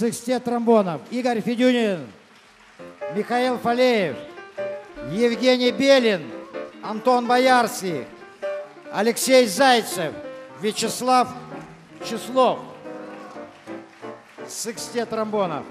Секстет тромбонов. Игорь Федюнин, Михаил Фалеев, Евгений Белин, Антон Боярский, Алексей Зайцев, Вячеслав Числов. Секстет тромбонов.